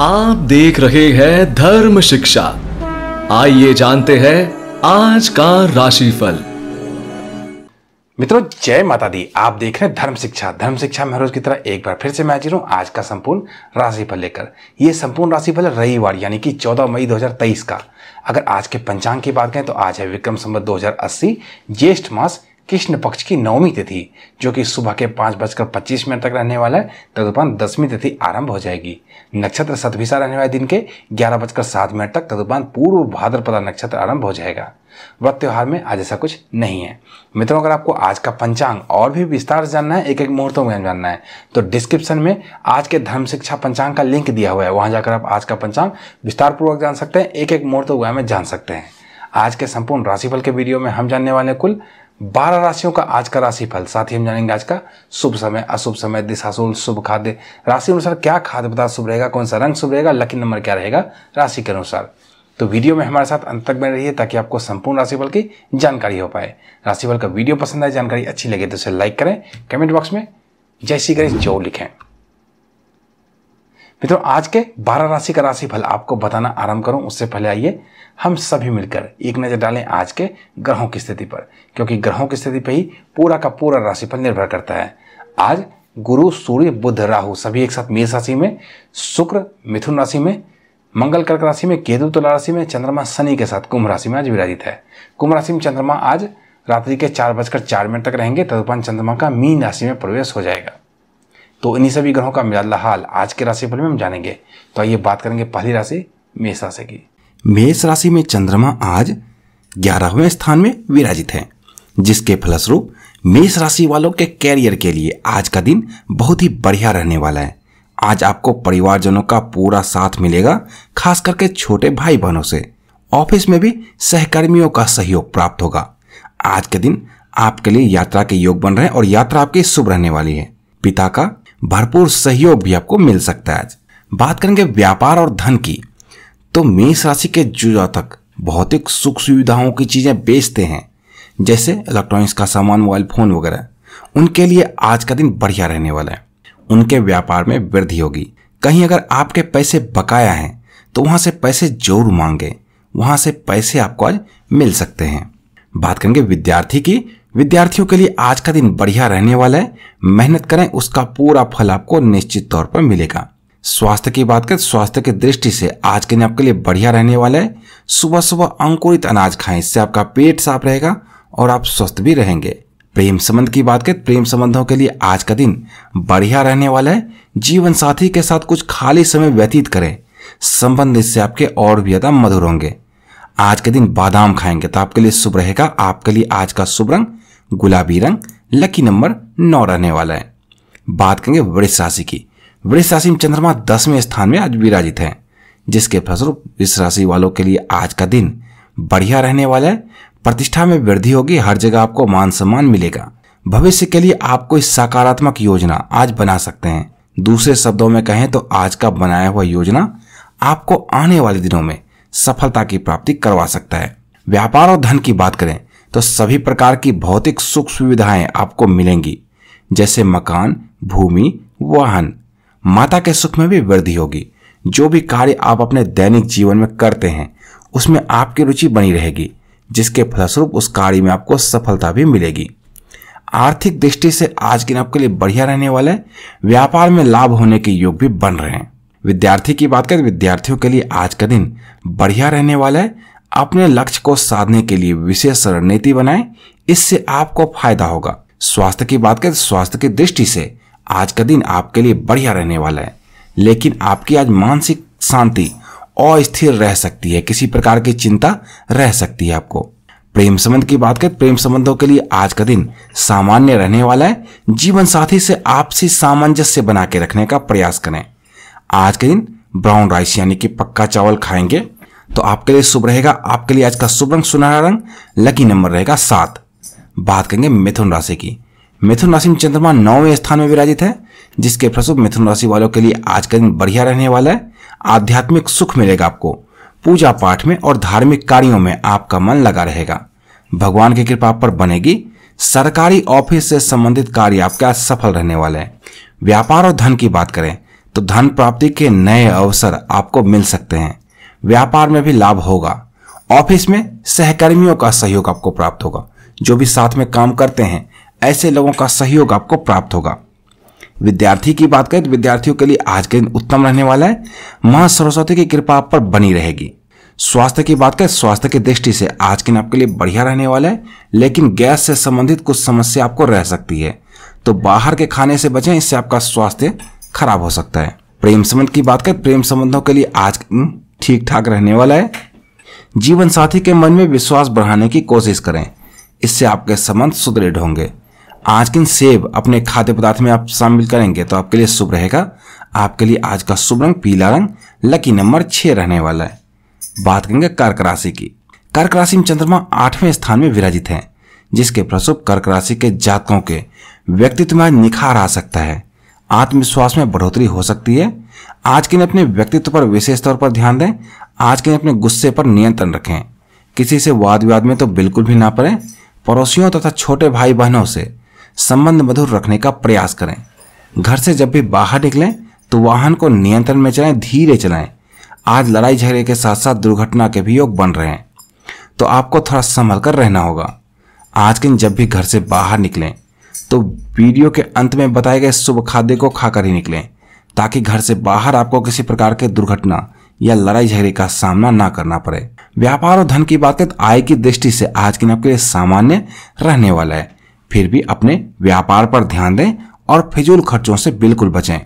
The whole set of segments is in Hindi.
आप देख रहे हैं धर्म शिक्षा। आइए जानते हैं आज का राशिफल। मित्रों, जय माता दी आप देख रहे हैं धर्म शिक्षा। धर्म शिक्षा में रोज की तरह एक बार फिर से मैं हाजिर हूँ आज का संपूर्ण राशिफल लेकर। ये संपूर्ण राशिफल रविवार, यानी कि 14 मई 2023 का। अगर आज के पंचांग की बात करें तो आज है विक्रम संवत 2080 ज्येष्ठ मास कृष्ण पक्ष की नवमी तिथि, जो कि सुबह के पाँच बजकर पच्चीस मिनट तक रहने वाला है तदुपरांत दसवीं तिथि आरंभ हो जाएगी। नक्षत्र सतभिसा रहने वाले दिन के ग्यारह बजकर सात मिनट तक तदुपरांत पूर्व भाद्रपदा नक्षत्र आरंभ हो जाएगा। व्रत त्योहार में आज ऐसा कुछ नहीं है। मित्रों, अगर आपको आज का पंचांग और भी विस्तार से जानना है एक एक मुहूर्तों में जानना है तो डिस्क्रिप्शन में आज के धर्म शिक्षा पंचांग का लिंक दिया हुआ है। वहाँ जाकर आप आज का पंचांग विस्तार पूर्वक जान सकते हैं एक एक मुहूर्त में जान सकते हैं। आज के संपूर्ण राशिफल के वीडियो में हम जानने वाले कुल बारह राशियों का आज का राशिफल। साथ ही हम जानेंगे आज का शुभ समय, अशुभ समय दिशाशूल शुभ खाद्य। राशि अनुसार क्या खाद्य पदार्थ शुभ रहेगा, कौन सा रंग शुभ रहेगा, लकी नंबर क्या रहेगा, राशि के अनुसार। तो वीडियो में हमारे साथ अंत तक बने रहिए ताकि आपको संपूर्ण राशिफल की जानकारी हो पाए। राशिफल का वीडियो पसंद आए, जानकारी अच्छी लगे तो उसे लाइक करें, कमेंट बॉक्स में जय श्री गणेश जो लिखें। मित्रों, आज के 12 राशि का राशिफल आपको बताना आरंभ करूँ। उससे पहले आइए, हम सभी मिलकर एक नज़र डालें आज के ग्रहों की स्थिति पर, क्योंकि ग्रहों की स्थिति पर ही पूरा का पूरा राशिफल निर्भर करता है। आज गुरु, सूर्य बुद्ध राहु, सभी एक साथ मेष राशि में, शुक्र, मिथुन राशि में, मंगल कर्क राशि में, केतु, तुला राशि में, चंद्रमा, शनि के साथ कुंभ राशि में आज विराजित है। कुंभ राशि में चंद्रमा आज रात्रि के चार बजकर चार मिनट तक रहेंगे, तदुपरांत चंद्रमा का मीन राशि में प्रवेश हो जाएगा। तो इन्हीं सभी ग्रहों का मिला हाल आज के राशिफल में हम जानेंगे। तो आइए बात करेंगे पहली राशि, मेष राशि की। मेष राशि में चंद्रमा आज ग्यारहवें स्थान में विराजित है, जिसके फलस्वरूप मेष राशि वालों के कैरियर के लिए आज का दिन बहुत ही बढ़िया रहने वाला है। आज आपको परिवारजनों का पूरा साथ मिलेगा, खास करके छोटे भाई बहनों से। ऑफ़िस में भी सहकर्मियों का सहयोग प्राप्त होगा। आज के दिन आपके लिए यात्रा के योग बन रहे हैं और यात्रा आपकी शुभ रहने वाली है। पिता का भरपूर सहयोग भी आपको मिल सकता है आज। बात करेंगे व्यापार और धन की। तो मेष राशि के जो जातक भौतिक सुख सुविधाओं की चीज़ें बेचते हैं, जैसे इलेक्ट्रॉनिक्स का सामान मोबाइल फ़ोन वगैरह। उनके लिए आज का दिन बढ़िया रहने वाला है। उनके व्यापार में वृद्धि होगी। कहीं अगर आपके पैसे बकाया हैं तो वहाँ से पैसे ज़रूर मांगे। वहाँ से पैसे आपको आज मिल सकते हैं। बात करेंगे विद्यार्थी की विद्यार्थियों के लिए आज का दिन बढ़िया रहने वाला है। मेहनत करें, उसका पूरा फल आपको निश्चित तौर पर मिलेगा। स्वास्थ्य की बात करें, स्वास्थ्य की दृष्टि से आज के दिन आपके लिए बढ़िया रहने वाला है। सुबह सुबह अंकुरित अनाज खाएँ, इससे आपका पेट साफ़ रहेगा और आप स्वस्थ भी रहेंगे। प्रेम संबंध की बात करें, प्रेम संबंधों के लिए आज का दिन बढ़िया रहने वाला है। जीवन साथी के साथ कुछ खाली समय व्यतीत करें, संबंध इससे आपके और भी ज़्यादा मधुर होंगे। आज के दिन बादाम खाएँगे तो आपके लिए शुभ रहेगा, आपके लिए आज का शुभ रंग गुलाबी रंग, लकी नंबर नौ रहने वाला है। बात करेंगे वृक्ष राशि की। वृक्ष राशि में चंद्रमा दसवें स्थान में आज विराजित है, जिसके फलस्वरूप इस राशि वालों के लिए आज का दिन बढ़िया रहने वाला है। प्रतिष्ठा में वृद्धि होगी, हर जगह आपको मान सम्मान मिलेगा। भविष्य के लिए आप कोई सकारात्मक योजना आज बना सकते हैं। दूसरे शब्दों में कहें तो आज का बनाया हुआ योजना आपको आने वाले दिनों में सफलता की प्राप्ति करवा सकता है। व्यापार और धन की बात करें तो सभी प्रकार की भौतिक सुख सुविधाएँ आपको मिलेंगी, जैसे मकान, भूमि, वाहन। माता के सुख में भी वृद्धि होगी। जो भी कार्य आप अपने दैनिक जीवन में करते हैं, उसमें आपकी रुचि बनी रहेगी, जिसके फलस्वरूप उस कार्य में आपको सफलता भी मिलेगी। आर्थिक दृष्टि से आज के दिन आपके लिए बढ़िया रहने वाला, व्यापार में लाभ होने के योग भी बन रहे हैं। विद्यार्थी की बात करें विद्यार्थियों के लिए आज का दिन बढ़िया रहने वाला है अपने लक्ष्य को साधने के लिए विशेष रणनीति बनाएँ। इससे आपको फ़ायदा होगा। स्वास्थ्य की बात करें स्वास्थ्य की दृष्टि से आज का दिन आपके लिए बढ़िया रहने वाला है। लेकिन आपकी आज मानसिक शांति अस्थिर रह सकती है। किसी प्रकार की चिंता रह सकती है आपको। प्रेम संबंध की बात करें, प्रेम संबंधों के लिए आज का दिन सामान्य रहने वाला है। जीवन साथी से आपसी सामंजस्य बना के रखने का प्रयास करें। आज के दिन ब्राउन राइस यानी कि पक्का चावल खाएँगे। तो आपके लिए शुभ रहेगा। आपके लिए आज का शुभ रंग, सुनहरा रंग लकी नंबर रहेगा सात। बात करेंगे मिथुन राशि की। मिथुन राशि में चंद्रमा नौवें स्थान में विराजित है, जिसके फलस्वरूप मिथुन राशि वालों के लिए आज का दिन बढ़िया रहने वाला है। आध्यात्मिक सुख मिलेगा आपको। पूजा पाठ में और धार्मिक कार्यों में आपका मन लगा रहेगा। भगवान की कृपा पर बनेगी। सरकारी ऑफ़िस से संबंधित कार्य आपके आज सफल रहने वाले हैं। व्यापार और धन की बात करें तो धन प्राप्ति के नए अवसर आपको मिल सकते हैं। व्यापार में भी लाभ होगा। ऑफ़िस में सहकर्मियों का सहयोग आपको प्राप्त होगा। जो भी साथ में काम करते हैं, ऐसे लोगों का सहयोग आपको प्राप्त होगा। विद्यार्थी की बात करें तो विद्यार्थियों के लिए आज के दिन उत्तम रहने वाला है। माँ सरस्वती की कृपा आप पर बनी रहेगी। स्वास्थ्य की बात करें, स्वास्थ्य की दृष्टि से आज के दिन आपके लिए बढ़िया रहने वाला है, लेकिन गैस से संबंधित कुछ समस्या आपको रह सकती है। तो बाहर के खाने से बचें, इससे आपका स्वास्थ्य खराब हो सकता है। प्रेम संबंध की बात करें, प्रेम संबंधों के लिए आज ठीक ठाक रहने वाला है। जीवन साथी के मन में विश्वास बढ़ाने की कोशिश करें। इससे आपके संबंध सुदृढ़ होंगे। आज किन सेब अपने खाद्य पदार्थ में आप शामिल करेंगे तो आपके लिए शुभ रहेगा। आपके लिए आज का शुभ रंग पीला रंग, लकी नंबर छह रहने वाला है। बात करेंगे कर्क राशि की। कर्क राशि में चंद्रमा आठवें स्थान में विराजित है, जिसके प्रसुप कर्क राशि के जातकों के व्यक्तित्व में निखार आ सकता है। आत्मविश्वास में बढ़ोतरी हो सकती है। आज के दिन अपने व्यक्तित्व पर विशेष तौर पर ध्यान दें। आज के दिन अपने गुस्से पर नियंत्रण रखें। किसी से वाद विवाद में तो बिल्कुल भी ना पड़े। पड़ोसियों तथा छोटे भाई बहनों से संबंध मधुर रखने का प्रयास करें। घर से जब भी बाहर निकलें तो वाहन को नियंत्रण में चलाएँ, धीरे चलाएँ। आज लड़ाई झगड़े के साथ साथ दुर्घटना के भी योग बन रहे हैं। तो आपको थोड़ा संभल कर रहना होगा। आज के दिन जब भी घर से बाहर निकलें तो वीडियो के अंत में बताए गए शुभ खाद्य को खाकर ही निकलें। ताकि घर से बाहर आपको किसी प्रकार के दुर्घटना या लड़ाई झगड़े का सामना ना करना पड़े। व्यापार और धन की बात करें तो आय की दृष्टि से आज के दिन आपके लिए सामान्य रहने वाला है। फिर भी अपने व्यापार पर ध्यान दें और फिजूल खर्चों से बिल्कुल बचें।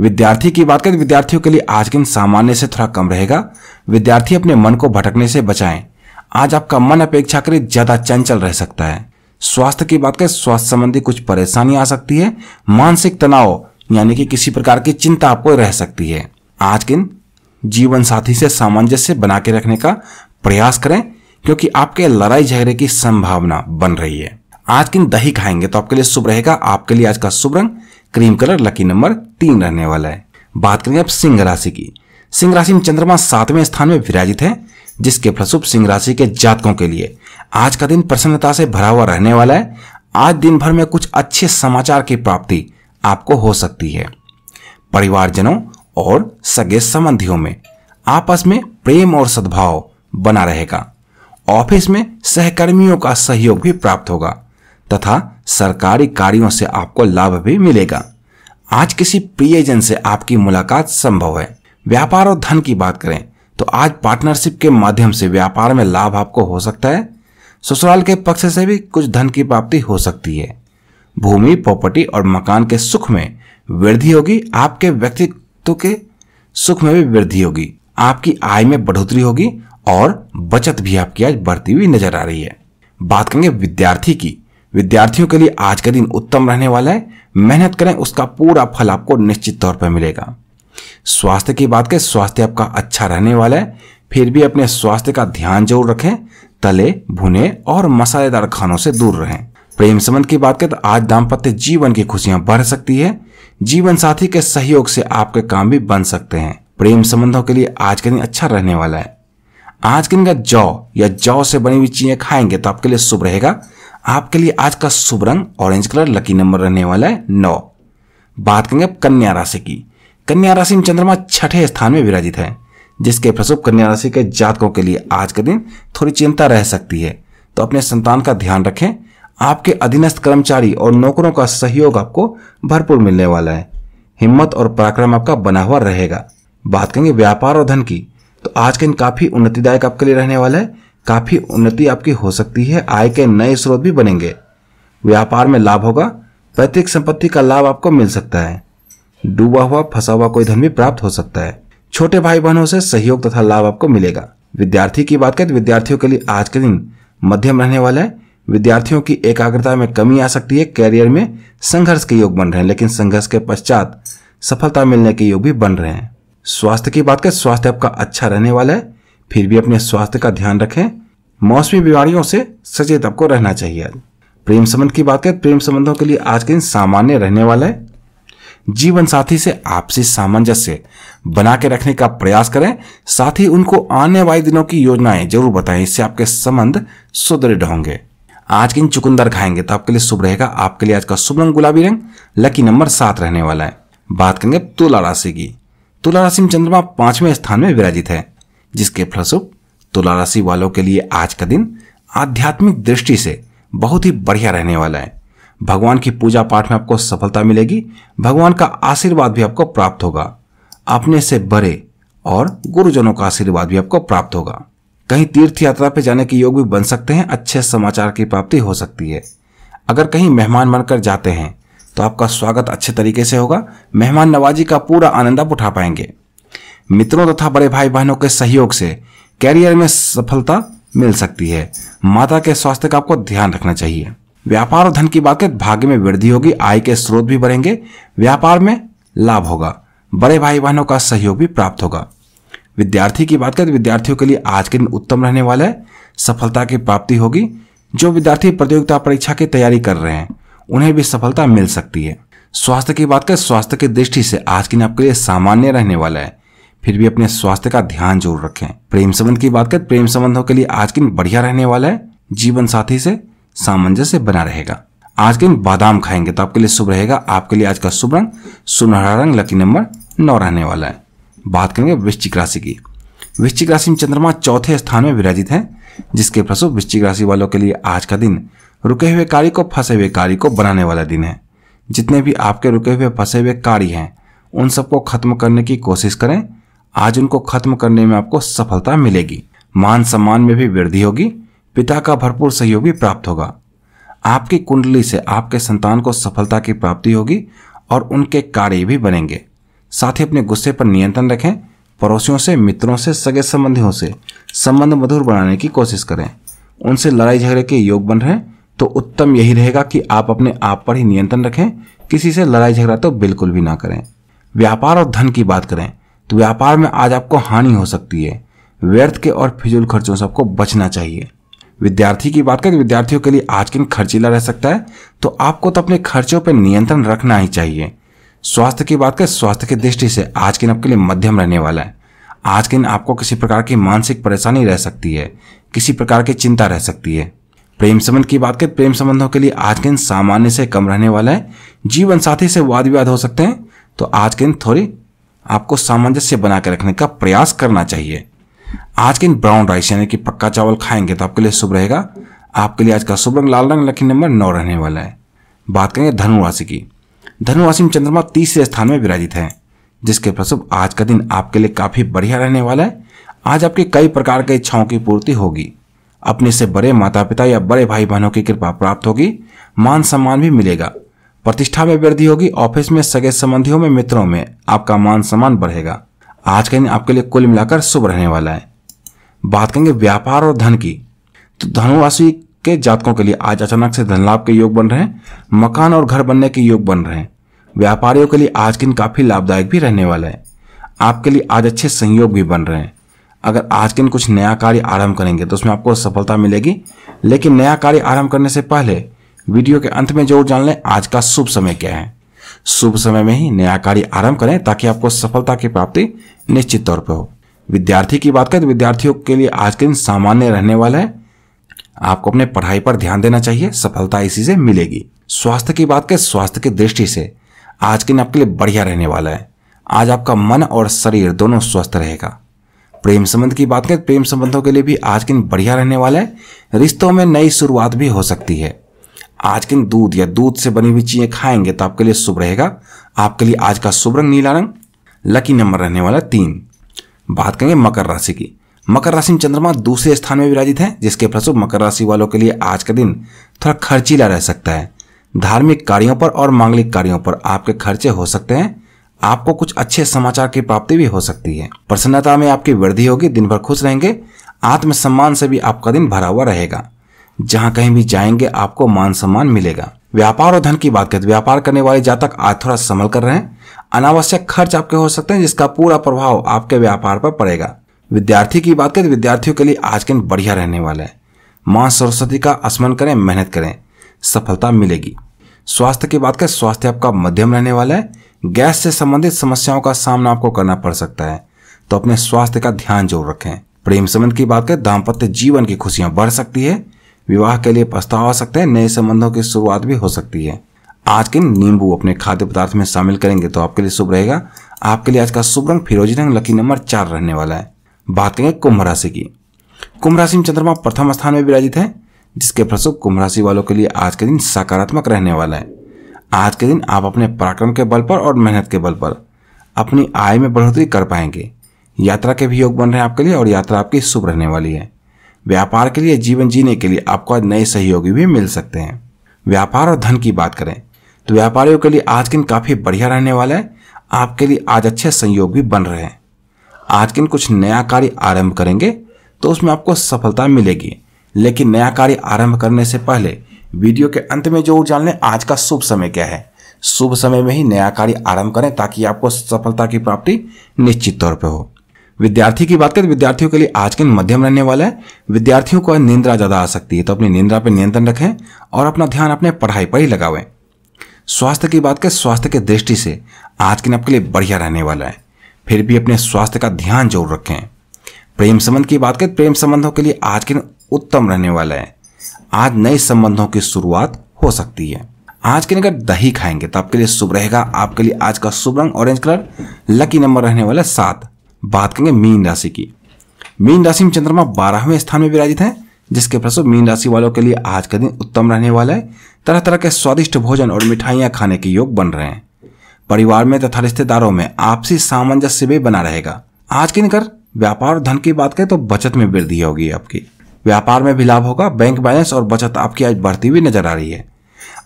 विद्यार्थी की बात करें, विद्यार्थियों के लिए आज के दिन सामान्य से थोड़ा कम रहेगा। विद्यार्थी अपने मन को भटकने से बचाएँ। आज आपका मन अपेक्षाकृत ज़्यादा चंचल रह सकता है। स्वास्थ्य की बात करें, स्वास्थ्य संबंधी कुछ परेशानी आ सकती है। मानसिक तनाव यानी कि किसी प्रकार की चिंता आपको रह सकती है। आज के जीवन साथी से सामंजस्य बना के रखने का प्रयास करें, क्योंकि आपके लड़ाई झगड़े की संभावना बन रही है। आज किन दही खाएँगे तो आपके लिए शुभ रहेगा। आपके लिए आज का शुभ रंग क्रीम कलर लकी नंबर तीन रहने वाला है। बात करेंगे अब सिंह राशि की। सिंह राशि में चंद्रमा सातवें स्थान में विराजित है, जिसके फलस्वरूप सिंह राशि के जातकों के लिए आज का दिन प्रसन्नता से भरा हुआ रहने वाला है। आज दिन भर में कुछ अच्छे समाचार की प्राप्ति आपको हो सकती है। परिवारजनों और सगे संबंधियों में आपस में प्रेम और सद्भाव बना रहेगा। ऑफ़िस में सहकर्मियों का सहयोग भी प्राप्त होगा तथा सरकारी कार्यों से आपको लाभ भी मिलेगा। आज किसी प्रियजन से आपकी मुलाकात संभव है। व्यापार और धन की बात करें तो आज पार्टनरशिप के माध्यम से व्यापार में लाभ आपको हो सकता है। ससुराल के पक्ष से भी कुछ धन की प्राप्ति हो सकती है। भूमि प्रॉपर्टी और मकान के सुख में वृद्धि होगी। आपके व्यक्तित्व के सुख में भी वृद्धि होगी। आपकी आय में बढ़ोतरी होगी और बचत भी आपकी आज बढ़ती हुई नज़र आ रही है। बात करेंगे विद्यार्थी की। विद्यार्थियों के लिए आज का दिन उत्तम रहने वाला है। मेहनत करें, उसका पूरा फल आपको निश्चित तौर पर मिलेगा। स्वास्थ्य की बात करें, स्वास्थ्य आपका अच्छा रहने वाला है। फिर भी अपने स्वास्थ्य का ध्यान ज़रूर रखें। तले, भुने और मसालेदार खानों से दूर रहें। प्रेम संबंध की बात करें तो आज दाम्पत्य जीवन की खुशियाँ बढ़ सकती है। जीवन साथी के सहयोग से आपके काम भी बन सकते हैं। प्रेम संबंधों के लिए आज का दिन अच्छा रहने वाला है। आज के दिन का जौ या जौ से बनी हुई चीज़ें खाएँगे तो आपके लिए शुभ रहेगा। आपके लिए आज का शुभ रंग ऑरेंज कलर लकी नंबर रहने वाला है नौ। बात करेंगे कन्या राशि की। कन्या राशि में चंद्रमा छठे स्थान में विराजित है, जिसके प्रसुप कन्या राशि के जातकों के लिए आज का दिन थोड़ी चिंता रह सकती है। तो अपने संतान का ध्यान रखें। आपके अधीनस्थ कर्मचारी और नौकरों का सहयोग आपको भरपूर मिलने वाला है। हिम्मत और पराक्रम आपका बना हुआ रहेगा। बात करेंगे व्यापार और धन की तो आज के दिन काफ़ी उन्नतिदायक आपके लिए रहने वाला है। काफ़ी उन्नति आपकी हो सकती है, आय के नए स्रोत भी बनेंगे। व्यापार में लाभ होगा, पैतृक संपत्ति का लाभ आपको मिल सकता है। डूबा हुआ, फंसा हुआ कोई धन भी प्राप्त हो सकता है। छोटे भाई बहनों से सहयोग तथा लाभ आपको मिलेगा। विद्यार्थी की बात करें तो विद्यार्थियों के लिए आज के दिन मध्यम रहने वाला है। विद्यार्थियों की एकाग्रता में कमी आ सकती है कैरियर में संघर्ष के योग बन रहे हैं, लेकिन संघर्ष के पश्चात सफलता मिलने के योग भी बन रहे हैं। स्वास्थ्य की बात करें, स्वास्थ्य आपका अच्छा रहने वाला है, फिर भी अपने स्वास्थ्य का ध्यान रखें। मौसमी बीमारियों से सचेत आपको रहना चाहिए। प्रेम संबंध की बात करें, प्रेम संबंधों के लिए आज के दिन सामान्य रहने वाला है। जीवन साथी से आपसी सामंजस्य बना के रखने का प्रयास करें। साथ ही उनको आने वाले दिनों की योजनाएँ ज़रूर बताएँ, इससे आपके संबंध सुदृढ़ होंगे। आज के दिन चुकुंदर खाएँगे तो आपके लिए शुभ रहेगा। आपके लिए आज का शुभ रंग गुलाबी रंग, लकी नंबर सात रहने वाला है। बात करेंगे तुला राशि की। तुला राशि में चंद्रमा पाँचवें स्थान में विराजित है, जिसके फलस्वरूप तुला राशि वालों के लिए आज का दिन आध्यात्मिक दृष्टि से बहुत ही बढ़िया रहने वाला है। भगवान की पूजा पाठ में आपको सफलता मिलेगी, भगवान का आशीर्वाद भी आपको प्राप्त होगा। अपने से बड़े और गुरुजनों का आशीर्वाद भी आपको प्राप्त होगा। कहीं तीर्थ यात्रा पे जाने के योग भी बन सकते हैं, अच्छे समाचार की प्राप्ति हो सकती है। अगर कहीं मेहमान बनकर जाते हैं तो आपका स्वागत अच्छे तरीके से होगा, मेहमान नवाजी का पूरा आनंद आप उठा पाएँगे। मित्रों तथा बड़े भाई बहनों के सहयोग से कैरियर में सफलता मिल सकती है। माता के स्वास्थ्य का आपको ध्यान रखना चाहिए। व्यापार और धन की बात भाग्य में वृद्धि होगी, आय के स्रोत भी बढ़ेंगे, व्यापार में लाभ होगा, बड़े भाई बहनों का सहयोग भी प्राप्त होगा। विद्यार्थी की बात करें तो विद्यार्थियों के लिए आज के दिन उत्तम रहने वाला है, सफलता की प्राप्ति होगी। जो विद्यार्थी प्रतियोगिता परीक्षा की तैयारी कर रहे हैं, उन्हें भी सफलता मिल सकती है। स्वास्थ्य की बात करें, स्वास्थ्य की दृष्टि से आज के दिन आपके लिए सामान्य रहने वाला है। फिर भी अपने स्वास्थ्य का ध्यान ज़रूर रखें। प्रेम संबंध की बात करें, प्रेम संबंधों के लिए आज के दिन बढ़िया रहने वाला है। जीवन साथी से, सामंजस्य बना रहेगा। आज के दिन बादाम खाएँगे तो आपके लिए शुभ रहेगा। आपके लिए आज का शुभ रंग सुनहरा रंग, लकी नंबर नौ रहने वाला है। बात करेंगे वृश्चिक राशि की। वृश्चिक राशि में चंद्रमा चौथे स्थान में विराजित है, जिसके फलस्वरूप वृश्चिक राशि वालों के लिए आज का दिन रुके हुए कार्य को, फंसे हुए कार्य को बनाने वाला दिन है। जितने भी आपके रुके हुए, फंसे हुए कार्य हैं, उन सबको खत्म करने की कोशिश करें। आज उनको खत्म करने में आपको सफलता मिलेगी। मान सम्मान में भी वृद्धि होगी, पिता का भरपूर सहयोग भी प्राप्त होगा। आपकी कुंडली से आपके संतान को सफलता की प्राप्ति होगी और उनके कार्य भी बनेंगे। साथ ही अपने गुस्से पर नियंत्रण रखें, पड़ोसियों से, मित्रों से, सगे संबंधियों से संबंध मधुर बनाने की कोशिश करें। उनसे लड़ाई झगड़े के योग बन रहे तो उत्तम यही रहेगा कि आप अपने आप पर ही नियंत्रण रखें, किसी से लड़ाई झगड़ा तो बिल्कुल भी ना करें। व्यापार और धन की बात करें तो व्यापार में आज आपको हानि हो सकती है। व्यर्थ के और फिजूल खर्चों से आपको बचना चाहिए। विद्यार्थी की बात करें विद्यार्थियों के लिए आज के दिन खर्चीला रह सकता है तो आपको तो अपने खर्चों पर नियंत्रण रखना ही चाहिए। स्वास्थ्य की बात करें, स्वास्थ्य की दृष्टि से आज के दिन आपके लिए मध्यम रहने वाला है। आज के दिन आपको किसी प्रकार की मानसिक परेशानी रह सकती है, किसी प्रकार की चिंता रह सकती है। प्रेम संबंध की बात करें, प्रेम संबंधों के लिए आज के दिन सामान्य से कम रहने वाला है। जीवन साथी से वाद विवाद हो सकते हैं तो आज के दिन थोड़ी आपको सामंजस्य बना के रखने का प्रयास करना चाहिए। आज के दिन ब्राउन राइस यानी कि पक्का चावल खाएँगे तो आपके लिए शुभ रहेगा। आपके लिए आज का शुभ रंग लाल रंग, लकी नंबर नौ रहने वाला है। बात करेंगे धनु राशि की। धनु राशि में चंद्रमा तीसरे स्थान में विराजित है, जिसके प्रसव आज का दिन आपके लिए काफ़ी बढ़िया रहने वाला है। आज आपकी कई प्रकार की इच्छाओं की पूर्ति होगी। अपने से बड़े माता पिता या बड़े भाई बहनों की कृपा प्राप्त होगी, मान सम्मान भी मिलेगा। प्रतिष्ठा में वृद्धि होगी, ऑफ़िस में सगे संबंधियों में, मित्रों में आपका मान सम्मान बढ़ेगा। आज का दिन आपके लिए कुल मिलाकर शुभ रहने वाला है। बात करेंगे व्यापार और धन की तो धनु राशि के जातकों के लिए आज अचानक से धन लाभ के योग बन रहे हैं, मकान और घर बनने के योग बन रहे हैं। व्यापारियों के लिए आज दिन काफ़ी लाभदायक भी रहने वाला है। आपके लिए आज अच्छे संयोग भी बन रहे हैं। अगर आज दिन कुछ नया कार्य आरंभ करेंगे तो उसमें आपको सफलता मिलेगी। लेकिन नया कार्य आरंभ करने से पहले, वीडियो के अंत में ज़रूर जान लें, आज का शुभ समय क्या है। शुभ समय में ही नया कार्य आरंभ करें, ताकि आपको सफलता की प्राप्ति निश्चित तौर पर हो। विद्यार्थी की बात करें तो विद्यार्थियों के लिए आज के दिन सामान्य रहने वाला है आपको अपने पढ़ाई पर ध्यान देना चाहिए, सफलता इसी से मिलेगी। स्वास्थ्य की बात करें, स्वास्थ्य की दृष्टि से आज के दिन आपके लिए बढ़िया रहने वाला है। आज आपका मन और शरीर दोनों स्वस्थ रहेगा। प्रेम संबंध की बात करें, प्रेम संबंधों के लिए भी आज के दिन बढ़िया रहने वाला है। रिश्तों में नई शुरुआत भी हो सकती है। आज के दिन दूध या दूध से बनी हुई चीज़ें खाएँगे तो आपके लिए शुभ रहेगा। आपके लिए आज का शुभ रंग नीला रंग, लकी नंबर रहने वाला तीन। बात करेंगे मकर राशि की। मकर राशि में चंद्रमा दूसरे स्थान में विराजित है, जिसके फलस्वरूप मकर राशि वालों के लिए आज का दिन थोड़ा खर्चीला रह सकता है। धार्मिक कार्यों पर और मांगलिक कार्यों पर आपके खर्चे हो सकते हैं। आपको कुछ अच्छे समाचार की प्राप्ति भी हो सकती है। प्रसन्नता में आपकी वृद्धि होगी, दिन भर खुश रहेंगे। आत्मसम्मान से भी आपका दिन भरा हुआ रहेगा। जहाँ कहीं भी जाएँगे, आपको मान सम्मान मिलेगा। व्यापार और धन की बात करें व्यापार करने वाले जातक आज थोड़ा संभल कर रहे हैं। अनावश्यक खर्च आपके हो सकते हैं, जिसका पूरा प्रभाव आपके व्यापार पर पड़ेगा। विद्यार्थी की बात करें विद्यार्थियों के लिए आज के दिन बढ़िया रहने वाला है। माँ सरस्वती का स्मरण करें, मेहनत करें, सफलता मिलेगी। स्वास्थ्य की बात करें, स्वास्थ्य आपका मध्यम रहने वाला है। गैस से संबंधित समस्याओं का सामना आपको करना पड़ सकता है। तो अपने स्वास्थ्य का ध्यान ज़रूर रखें। प्रेम संबंध की बात करें, दाम्पत्य जीवन की खुशियाँ बढ़ सकती है। विवाह के लिए प्रस्ताव आ सकते हैं, नए संबंधों की शुरुआत भी हो सकती है। आज के नींबू अपने खाद्य पदार्थ में शामिल करेंगे तो आपके लिए शुभ रहेगा। आपके लिए आज का शुभ रंग फिरोजी रंग, लकी नंबर चार रहने वाला है। बात करेंगे कुंभ राशि की। कुंभ राशि में चंद्रमा प्रथम स्थान में विराजित है, जिसके फलस्वरूप कुंभ राशि वालों के लिए आज के दिन सकारात्मक रहने वाला है। आज के दिन आप अपने पराक्रम के बल पर और मेहनत के बल पर अपनी आय में बढ़ोतरी कर पाएँगे। यात्रा के भी योग बन रहे हैं आपके लिए और यात्रा आपकी शुभ रहने वाली है। व्यापार के लिए जीवन जीने के लिए आपको आज नए सहयोगी भी मिल सकते हैं। व्यापार और धन की बात करें तो व्यापारियों के लिए आज दिन काफ़ी बढ़िया रहने वाला है। आपके लिए आज अच्छे संयोग भी बन रहे हैं। आज के दिन कुछ नया कार्य आरंभ करेंगे तो उसमें आपको सफलता मिलेगी। लेकिन नया कार्य आरंभ करने से पहले वीडियो के अंत में ज़रूर जान लें आज का शुभ समय क्या है? शुभ समय में ही नया कार्य आरंभ करें ताकि आपको सफलता की प्राप्ति निश्चित तौर पर हो। विद्यार्थी की बात करें, विद्यार्थियों के लिए आज के मध्यम रहने वाला है। विद्यार्थियों को निंद्रा ज़्यादा आ सकती है तो अपनी निंद्रा पर नियंत्रण रखें और अपना ध्यान अपने पढ़ाई पर ही लगावें। स्वास्थ्य की बात करें, स्वास्थ्य के दृष्टि से आज के दिन आपके लिए बढ़िया रहने वाला है। फिर भी अपने स्वास्थ्य का ध्यान ज़रूर रखें। प्रेम संबंध की बात करें, प्रेम संबंधों के लिए आज के दिन उत्तम रहने वाला है। आज नए संबंधों की शुरुआत हो सकती है। आज के दिन अगर दही खाएँगे तो आपके लिए शुभ रहेगा। आपके लिए आज का शुभ रंग ऑरेंज कलर लकी नंबर रहने वाला सात। बात करेंगे मीन राशि की। मीन राशि में चंद्रमा बारहवें स्थान में विराजित है, जिसके फलस्वरूप मीन राशि वालों के लिए आज का दिन उत्तम रहने वाला है। तरह तरह के स्वादिष्ट भोजन और मिठाइयाँ खाने के योग बन रहे हैं। परिवार में तथा रिश्तेदारों में आपसी सामंजस्य भी बना रहेगा। आज के निकर व्यापार धन की बात करें तो बचत में वृद्धि होगी आपकी। व्यापार में भी लाभ होगा, बैंक बैलेंस और बचत आपकी आज बढ़ती हुई नज़र आ रही है।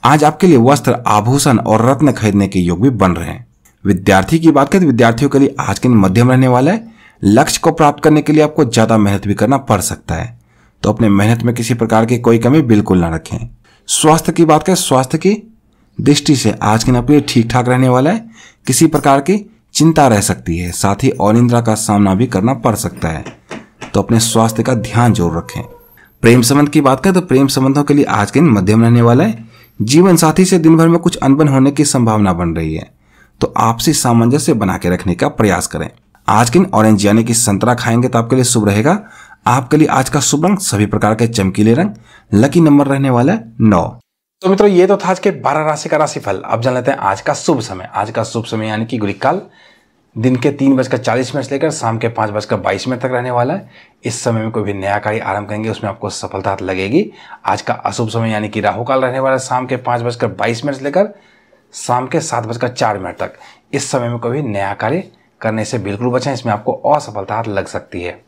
आज आपके लिए वस्त्र, आभूषण और रत्न खरीदने के योग भी बन रहे हैं। विद्यार्थी की बात करें तो विद्यार्थियों के लिए आज के दिन मध्यम रहने वाला है। लक्ष्य को प्राप्त करने के लिए आपको ज़्यादा मेहनत भी करना पड़ सकता है। तो अपने मेहनत में किसी प्रकार की कोई कमी बिल्कुल ना रखें। स्वास्थ्य की बात करें, स्वास्थ्य की दृष्टि से आज के दिन अपने ठीक ठाक रहने वाला है। किसी प्रकार की चिंता रह सकती है। साथ ही अनिंद्रा का सामना भी करना पड़ सकता है। तो अपने स्वास्थ्य का ध्यान ज़रूर रखें। प्रेम संबंध की बात करें तो प्रेम संबंधों के लिए आज के दिन मध्यम रहने वाला है। जीवन साथी से दिन भर में कुछ अनबन होने की संभावना बन रही है। तो आपसी सामंजस्य बना के रखने का प्रयास करें। आज के दिन ऑरेंज यानी कि संतरा खाएँगे तो आपके लिए शुभ रहेगा। आपके लिए आज का शुभ रंग सभी प्रकार के चमकीले रंग। लकी नंबर रहने वाला है नौ। तो मित्रों, ये तो था आज के बारह राशि का राशिफल। अब जान लेते हैं आज का शुभ समय। आज का शुभ समय यानी कि गुलिकाल दिन के तीन बजकर चालीस मिनट लेकर शाम के पाँच बजकर बाईस मिनट तक रहने वाला है। इस समय में कोई भी नया कार्य आरंभ करेंगे, उसमें आपको सफलता लगेगी। आज का अशुभ समय यानी कि राहु काल रहने वाला है शाम के पाँच बजकर बाईस मिनट लेकर शाम के सात बजकर चार मिनट तक। इस समय में कोई भी नया कार्य करने से बिल्कुल बचें, इसमें आपको असफलता लग सकती है।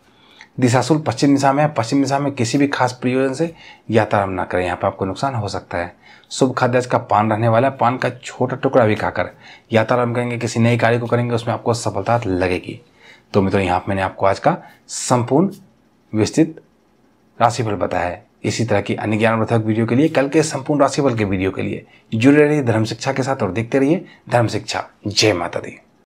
दिशाशुल पश्चिम दिशा में है, पश्चिम दिशा में किसी भी खास प्रयोजन से यात्रा न करें। यहाँ पर आपको नुकसान हो सकता है। शुभ खाद्य का पान रहने वाला है। पान का छोटा टुकड़ा भी खाकर यात्रा करेंगे, किसी नए कार्य को करेंगे, उसमें आपको सफलता लगेगी। तो मित्रों, यहाँ पर मैंने आपको आज का संपूर्ण विस्तृत राशिफल बताया है। इसी तरह की अन्य ज्ञानवर्धक वीडियो के लिए, कल के संपूर्ण राशिफल के वीडियो के लिए जुड़े रहिए धर्म शिक्षा के साथ और देखते रहिए धर्म शिक्षा। जय माता दी।